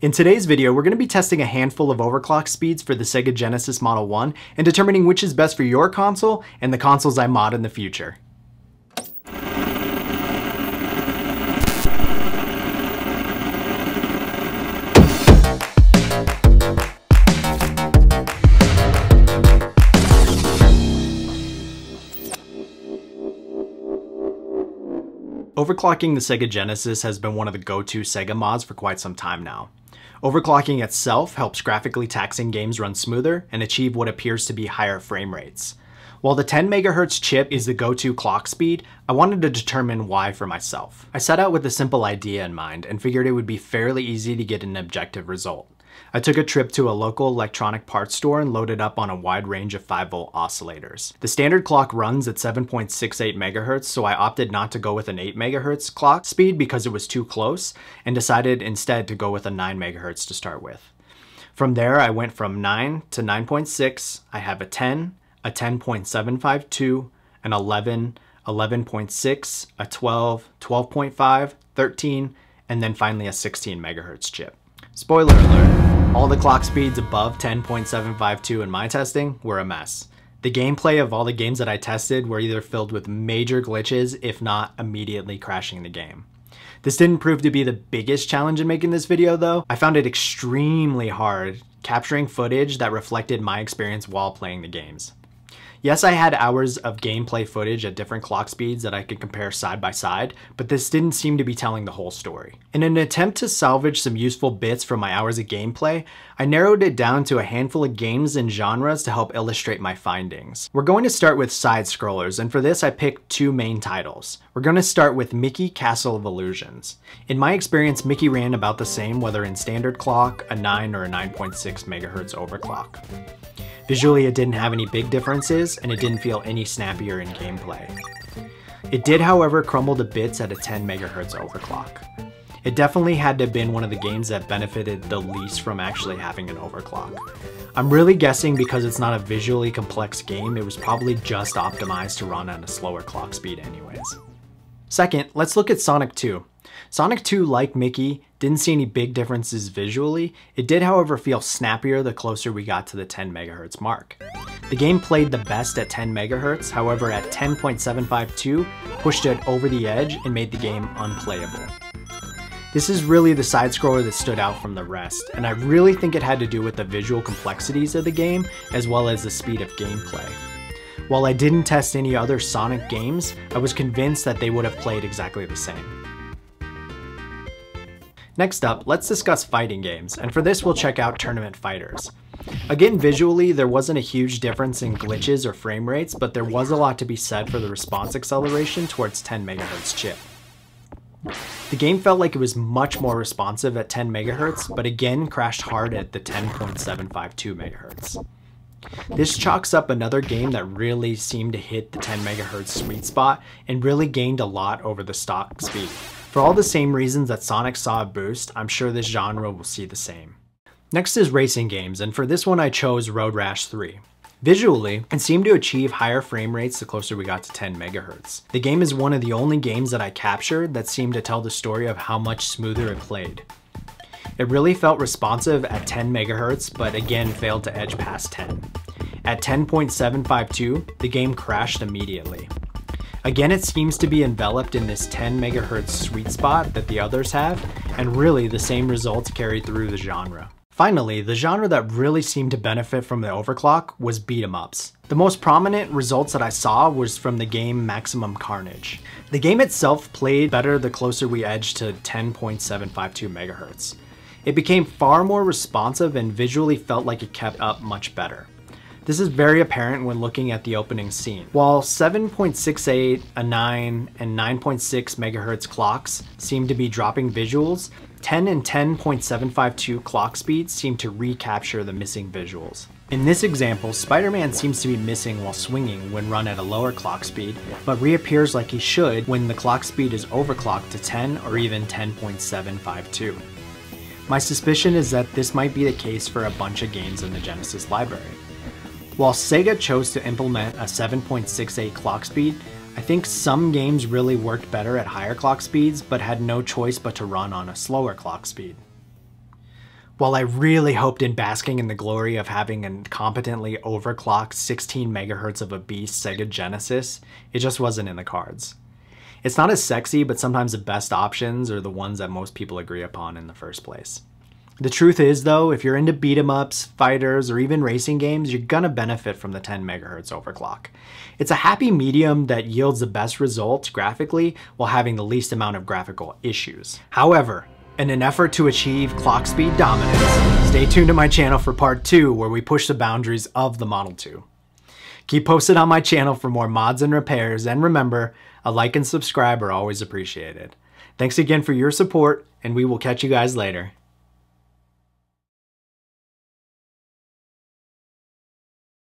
In today's video, we're going to be testing a handful of overclock speeds for the Sega Genesis Model 1 and determining which is best for your console and the consoles I mod in the future. Overclocking the Sega Genesis has been one of the go-to Sega mods for quite some time now. Overclocking itself helps graphically taxing games run smoother and achieve what appears to be higher frame rates. While the 10 MHz chip is the go-to clock speed, I wanted to determine why for myself. I set out with a simple idea in mind and figured it would be fairly easy to get an objective result. I took a trip to a local electronic parts store and loaded up on a wide range of 5 volt oscillators. The standard clock runs at 7.68 MHz, so I opted not to go with an 8 MHz clock speed because it was too close, and decided instead to go with a 9 MHz to start with. From there, I went from 9 to 9.6, I have a 10, a 10.752, an 11, 11.6, a 12, 12.5, 13, and then finally a 16 MHz chip. Spoiler alert, all the clock speeds above 10.752 in my testing were a mess. The gameplay of all the games that I tested were either filled with major glitches, if not immediately crashing the game. This didn't prove to be the biggest challenge in making this video though. I found it extremely hard capturing footage that reflected my experience while playing the games. Yes, I had hours of gameplay footage at different clock speeds that I could compare side by side, but this didn't seem to be telling the whole story. In an attempt to salvage some useful bits from my hours of gameplay, I narrowed it down to a handful of games and genres to help illustrate my findings. We're going to start with side scrollers, and for this I picked two main titles. We're going to start with Mickey Castle of Illusions. In my experience, Mickey ran about the same whether in standard clock, a 9 or a 9.6 MHz overclock. Visually, it didn't have any big differences, and it didn't feel any snappier in gameplay. It did, however, crumble to bits at a 10 MHz overclock. It definitely had to have been one of the games that benefited the least from actually having an overclock. I'm really guessing because it's not a visually complex game, it was probably just optimized to run at a slower clock speed anyways. Second, let's look at Sonic 2. Sonic 2, like Mickey, didn't see any big differences visually. It did, however, feel snappier the closer we got to the 10 MHz mark. The game played the best at 10 MHz, however at 10.752, pushed it over the edge and made the game unplayable. This is really the side scroller that stood out from the rest, and I really think it had to do with the visual complexities of the game as well as the speed of gameplay. While I didn't test any other Sonic games, I was convinced that they would have played exactly the same. Next up, let's discuss fighting games, and for this we'll check out Tournament Fighters. Again, visually, there wasn't a huge difference in glitches or frame rates, but there was a lot to be said for the response acceleration towards 10 MHz chip. The game felt like it was much more responsive at 10 MHz, but again crashed hard at the 10.752 MHz. This chalks up another game that really seemed to hit the 10 MHz sweet spot and really gained a lot over the stock speed. For all the same reasons that Sonic saw a boost, I'm sure this genre will see the same. Next is racing games, and for this one I chose Road Rash 3. Visually, it seemed to achieve higher frame rates the closer we got to 10 MHz. The game is one of the only games that I captured that seemed to tell the story of how much smoother it played. It really felt responsive at 10 MHz, but again failed to edge past 10. At 10.752, the game crashed immediately. Again, it seems to be enveloped in this 10 MHz sweet spot that the others have, and really the same results carried through the genre. Finally, the genre that really seemed to benefit from the overclock was beat 'em ups. The most prominent results that I saw was from the game Maximum Carnage. The game itself played better the closer we edged to 10.752 MHz. It became far more responsive and visually felt like it kept up much better. This is very apparent when looking at the opening scene. While 7.68, a 9, and 9.6 MHz clocks seem to be dropping visuals, 10 and 10.752 clock speeds seem to recapture the missing visuals. In this example, Spider-Man seems to be missing while swinging when run at a lower clock speed, but reappears like he should when the clock speed is overclocked to 10 or even 10.752. My suspicion is that this might be the case for a bunch of games in the Genesis library. While Sega chose to implement a 7.68 clock speed, I think some games really worked better at higher clock speeds but had no choice but to run on a slower clock speed. While I really hoped in basking in the glory of having a competently overclocked 16 megahertz of a beast Sega Genesis, it just wasn't in the cards. It's not as sexy, but sometimes the best options are the ones that most people agree upon in the first place. The truth is though, if you're into beat 'em ups, fighters, or even racing games, you're gonna benefit from the 10 megahertz overclock. It's a happy medium that yields the best results graphically while having the least amount of graphical issues. However, in an effort to achieve clock speed dominance, stay tuned to my channel for part 2 where we push the boundaries of the Model 2. Keep posted on my channel for more mods and repairs, and remember, a like and subscribe are always appreciated. Thanks again for your support, and we will catch you guys later.